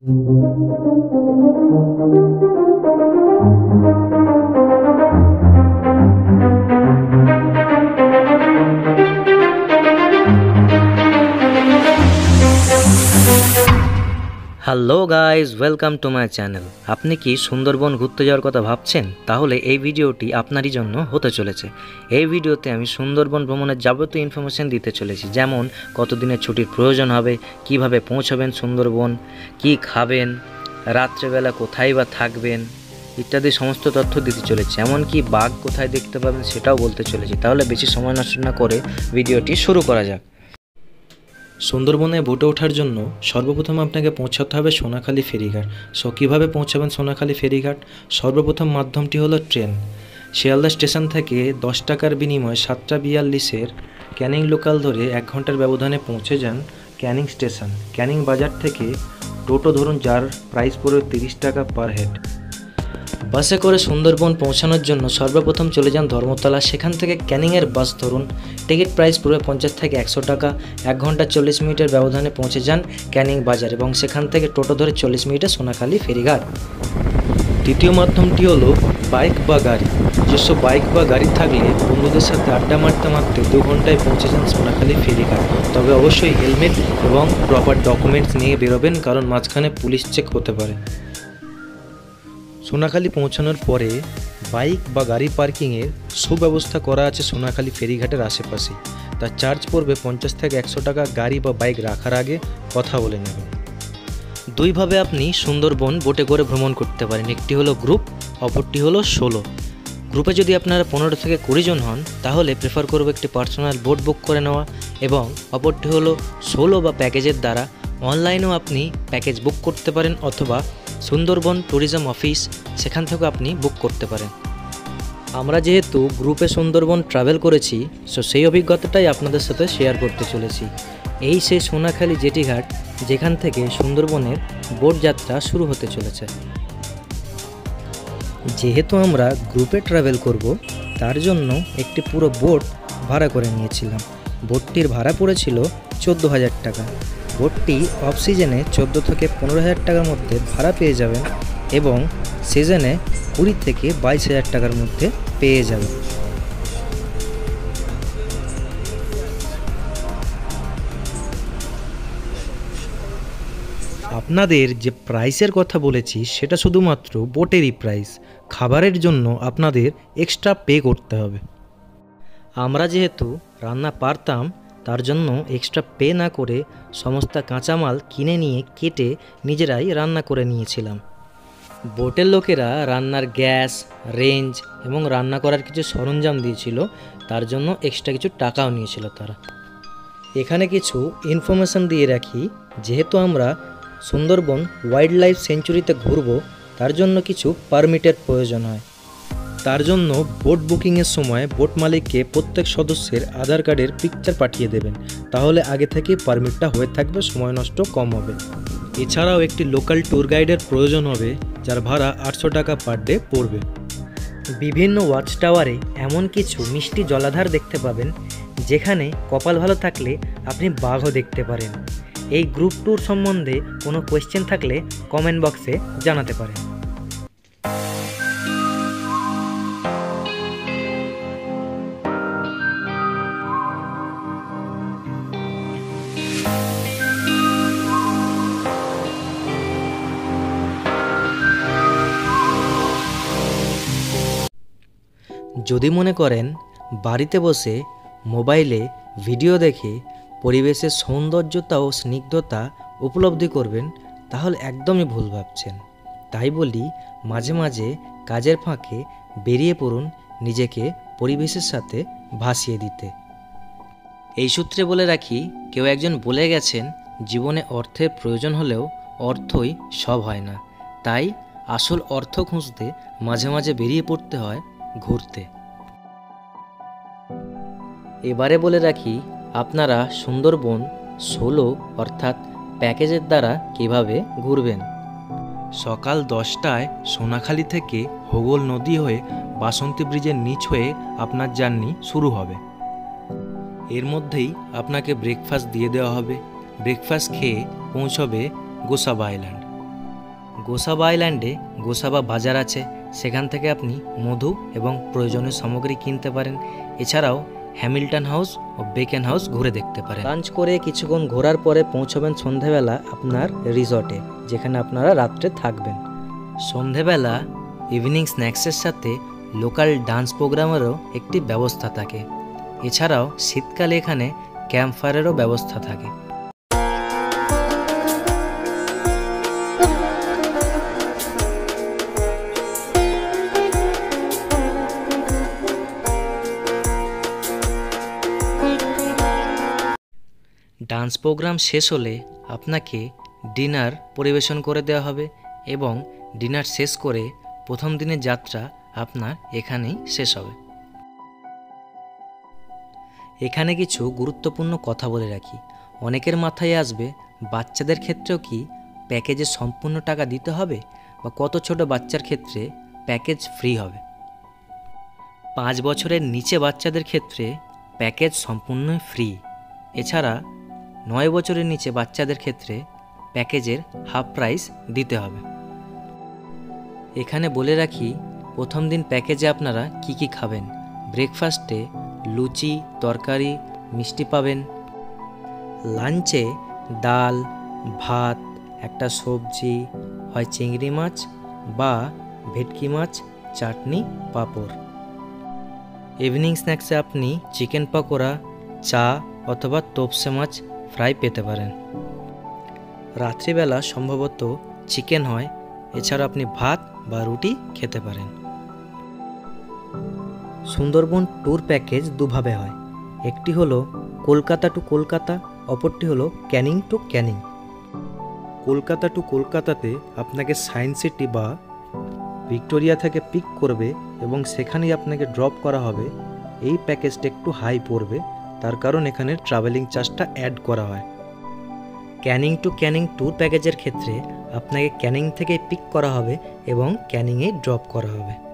Thank you. Hello guys welcome to my channel. আপনি কি সুন্দরবন ঘুরতে যাওয়ার কথা ভাবছেন? তাহলে এই ভিডিওটি আপনারই জন্য হতে চলেছে। এই ভিডিওতে আমি সুন্দরবন ভ্রমণের যাবতীয় ইনফরমেশন দিতে চলেছি, যেমন কতদিনের ছুটির প্রয়োজন হবে, কীভাবে পৌঁছাবেন সুন্দরবন, কি খাবেন, রাত্রেবেলা কোথায় বা থাকবেন, ইত্যাদি সমস্ত তথ্য দিতে চলেছি। এমনকি বাঘ কোথায় দেখতে পাবেন সেটাও বলতে চলেছি। তাহলে বেশি সময় নষ্ট না করে ভিডিওটি শুরু করা যাক। সুন্দরবনে বোটে ওঠার জন্য সর্বপ্রথম আপনাকে পৌঁছাতে হবে সোনাখালী ফেরিঘাট। সো কীভাবে পৌঁছাবেন সোনাখালী ফেরিঘাট? সর্বপ্রথম মাধ্যমটি হলো ট্রেন। শিয়ালদা স্টেশন থেকে দশ টাকার বিনিময়ে সাতটা বিয়াল্লিশের ক্যানিং লোকাল ধরে এক ঘণ্টার ব্যবধানে পৌঁছে যান ক্যানিং স্টেশন। ক্যানিং বাজার থেকে টোটো ধরুন যার প্রাইস পড়বে তিরিশ টাকা পার হেড বাসে করে সুন্দরবন পৌঁছানোর জন্য সর্বপ্রথম চলে যান ধর্মতলা। সেখান থেকে ক্যানিংয়ের বাস ধরুন। টিকিট প্রাইস পড়বে পঞ্চাশ থেকে একশো টাকা। এক ঘণ্টা চল্লিশ মিনিটের ব্যবধানে পৌঁছে যান ক্যানিং বাজার এবং সেখান থেকে টোটো ধরে চল্লিশ মিনিটে সোনাখালী ফেরিঘাট। দ্বিতীয় মাধ্যমটি হলো বাইক বা গাড়ি। যেসব বাইক বা গাড়ি থাকলে বন্ধুদের সাথে আড্ডা মারতে মারতে দু ঘন্টায় পৌঁছে যান সোনাখালী ফেরিঘাট। তবে অবশ্যই হেলমেট এবং প্রপার ডকুমেন্টস নিয়ে বেরোবেন, কারণ মাঝখানে পুলিশ চেক হতে পারে। সোনাখালী পৌঁছানোর পরে বাইক বা গাড়ি পার্কিংয়ের সুব্যবস্থা করা আছে সোনাখালী ফেরিঘাটের আশেপাশে। তার চার্জ পড়বে পঞ্চাশ থেকে একশো টাকা গাড়ি বা বাইক রাখার আগে কথা বলে নেবেন। দুইভাবে আপনি সুন্দরবন বোটে করে ভ্রমণ করতে পারেন। একটি হলো গ্রুপ, অপরটি হলো সোলো। গ্রুপে যদি আপনারা পনেরো থেকে কুড়ি জন হন, তাহলে প্রেফার করব একটি পার্সোনাল বোট বুক করে নেওয়া এবং অপরটি হলো সোলো বা প্যাকেজের দ্বারা অনলাইনেও আপনি প্যাকেজ বুক করতে পারেন অথবা সুন্দরবন ট্যুরিজম অফিস, সেখান থেকেও আপনি বুক করতে পারেন। আমরা যেহেতু গ্রুপে সুন্দরবন ট্রাভেল করেছি, সো সেই অভিজ্ঞতাটাই আপনাদের সাথে শেয়ার করতে চলেছি। এই সেই সোনাখালী জেটিঘাট, যেখান থেকে সুন্দরবনের বোট যাত্রা শুরু হতে চলেছে। যেহেতু আমরা গ্রুপে ট্রাভেল করব, তার জন্য একটি পুরো বোট ভাড়া করে নিয়েছিলাম। বোটটির ভাড়া পড়েছিল চোদ্দ হাজার টাকা। বোটটি অফ সিজনে চোদ্দ থেকে পনেরো হাজার টাকার মধ্যে ভাড়া পেয়ে যাবেন এবং সিজনে কুড়ি থেকে বাইশ হাজার টাকার মধ্যে পেয়ে যাবেন। আপনাদের যে প্রাইসের কথা বলেছি, সেটা শুধুমাত্র বোটেরই প্রাইস। খাবারের জন্য আপনাদের এক্সট্রা পে করতে হবে। আমরা যেহেতু রান্না পারতাম তার জন্য এক্সট্রা পে না করে সমস্ত কাঁচামাল কিনে নিয়ে কেটে নিজেরাই রান্না করে নিয়েছিলাম। বোটের লোকেরা রান্নার গ্যাস রেঞ্জ এবং রান্না করার কিছু সরঞ্জাম দিয়েছিল, তার জন্য এক্সট্রা কিছু টাকাও নিয়েছিল তারা। এখানে কিছু ইনফরমেশান দিয়ে রাখি, যেহেতু আমরা সুন্দরবন ওয়াইল্ড লাইফ সেঞ্চুরিতে ঘুরব, তার জন্য কিছু পারমিটের প্রয়োজন হয়। তার জন্য বোট বুকিংয়ের সময় বোট মালিককে প্রত্যেক সদস্যের আধার কার্ডের পিকচার পাঠিয়ে দেবেন। তাহলে আগে থেকে পারমিটটা হয়ে থাকবে, সময় নষ্ট কম হবে। এছাড়াও একটি লোকাল ট্যুর গাইডের প্রয়োজন হবে, যার ভাড়া আটশো টাকা পার ডে পড়বে। বিভিন্ন ওয়াচ টাওয়ারে এমন কিছু মিষ্টি জলাধার দেখতে পাবেন, যেখানে কপাল ভালো থাকলে আপনি বাঘও দেখতে পারেন। এই গ্রুপ ট্যুর সম্বন্ধে কোনো কোয়েশ্চেন থাকলে কমেন্ট বক্সে জানাতে পারেন। যদি মনে করেন, বাড়িতে বসে মোবাইলে ভিডিও দেখে পরিবেশের সৌন্দর্যতা ও স্নিগ্ধতা উপলব্ধি করবেন, তাহলে একদমই ভুল ভাবছেন। তাই বলি, মাঝে মাঝে কাজের ফাঁকে বেরিয়ে পড়ুন নিজেকে পরিবেশের সাথে ভাসিয়ে দিতে। এই সূত্রে বলে রাখি, কেউ একজন বলে গেছেন, জীবনে অর্থের প্রয়োজন হলেও অর্থই সব হয় না। তাই আসল অর্থ খুঁজতে মাঝে মাঝে বেরিয়ে পড়তে হয় ঘুরতে। এবারে বলে রাখি, আপনারা সুন্দরবন ষোলো অর্থাৎ প্যাকেজের দ্বারা কীভাবে ঘুরবেন? সকাল দশটায় সোনাখালি থেকে হোগল নদী হয়ে বাসন্তী ব্রিজের নিচ হয়ে আপনার জার্নি শুরু হবে। এর মধ্যেই আপনাকে ব্রেকফাস্ট দিয়ে দেওয়া হবে। ব্রেকফাস্ট খেয়ে পৌঁছবে গোসাবা আইল্যান্ড। গোসাবা আইল্যান্ডে গোসাবা বাজার আছে। সেখান থেকে আপনি মধু এবং প্রয়োজনীয় সামগ্রী কিনতে পারেন। এছাড়াও হ্যামিল্টন হাউস ও বেকেন হাউস ঘুরে দেখতে পারেন। লাঞ্চ করে কিছুক্ষণ ঘোরার পরে পৌঁছবেন সন্ধেবেলা আপনার রিসর্টে যেখানে আপনারা রাত্রে থাকবেন। সন্ধেবেলা ইভিনিং স্ন্যাক্সের সাথে লোকাল ডান্স প্রোগ্রামেরও একটি ব্যবস্থা থাকে। এছাড়াও শীতকালে এখানে ক্যাম্প ফায়ারেরও ব্যবস্থা থাকে। ডান্স প্রোগ্রাম শেষ হলে আপনাকে ডিনার পরিবেশন করে দেওয়া হবে এবং ডিনার শেষ করে প্রথম দিনের যাত্রা আপনার এখানেই শেষ হবে। এখানে কিছু গুরুত্বপূর্ণ কথা বলে রাখি। অনেকের মাথায় আসবে, বাচ্চাদের ক্ষেত্রেও কি প্যাকেজে সম্পূর্ণ টাকা দিতে হবে বা কত ছোট বাচ্চার ক্ষেত্রে প্যাকেজ ফ্রি হবে? পাঁচ বছরের নিচে বাচ্চাদের ক্ষেত্রে প্যাকেজ সম্পূর্ণই ফ্রি। এছাড়া নয় বছরের নিচে বাচ্চাদের ক্ষেত্রে প্যাকেজের হাফ প্রাইস দিতে হবে। এখানে বলে রাখি, প্রথম দিন প্যাকেজে আপনারা কি কি খাবেন? ব্রেকফাস্টে লুচি, তরকারি, মিষ্টি পাবেন। লাঞ্চে ডাল, ভাত, একটা সবজি, হয় চিংড়ি মাছ বা ভেটকি মাছ, চাটনি, পাঁপড়। ইভিনিং স্ন্যাক্সে আপনি চিকেন পকোড়া, চা অথবা তোপসে মাছ ফ্রাই পেতে পারেন। রাত্রিবেলা সম্ভবত চিকেন হয়, এছাড়া আপনি ভাত বা রুটি খেতে পারেন। সুন্দরবন ট্যুর প্যাকেজ দুভাবে হয়। একটি হলো কলকাতা টু কলকাতা, অপরটি হলো ক্যানিং টু ক্যানিং। কলকাতা টু কলকাতাতে আপনাকে সায়েন্স সিটি বা ভিক্টোরিয়া থেকে পিক করবে এবং সেখানেই আপনাকে ড্রপ করা হবে। এই প্যাকেজটা একটু হাই পড়বে। তার কারণ এখানে ট্রাভেলিং চার্জটা অ্যাড করা হয়। ক্যানিং টু ক্যানিং ট্যুর প্যাকেজের ক্ষেত্রে আপনাকে ক্যানিং থেকে পিক করা হবে এবং ক্যানিংয়ে ড্রপ করা হবে।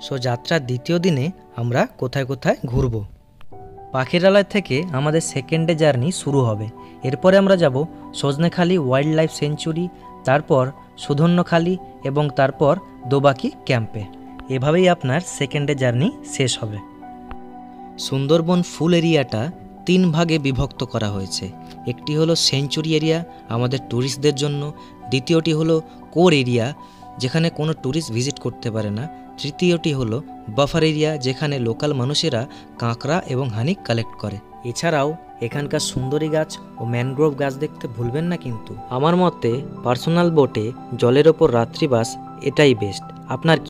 সো যাত্রার দ্বিতীয় দিনে আমরা কোথায় কোথায় ঘুরব? পাখিরালয় থেকে আমাদের সেকেন্ড জার্নি শুরু হবে। এরপরে আমরা যাব সজনেখালি ওয়াইল্ড লাইফ সেঞ্চুরি তারপর সুধন্যখালি এবং তারপর দোবাকি ক্যাম্পে এভাবেই আপনার সেকেন্ড জার্নি শেষ হবে। সুন্দরবন ফুল এরিয়াটা তিন ভাগে বিভক্ত করা হয়েছে। একটি হলো সেঞ্চুরি এরিয়া আমাদের ট্যুরিস্টদের জন্য, দ্বিতীয়টি হলো কোর এরিয়া, যেখানে কোনো ট্যুরিস্ট ভিজিট করতে পারে না। তৃতীয়টি হলো বাফার এরিয়া, যেখানে লোকাল মানুষেরা কাঁকড়া এবং হানি কালেক্ট করে। এছাড়াও এখানকার সুন্দরী গাছ ও ম্যানগ্রোভ গাছ দেখতে ভুলবেন না কিন্তু। আমার মতে পার্সোনাল বোটে জলের ওপর রাত্রিবাস এটাই বেস্ট আপনার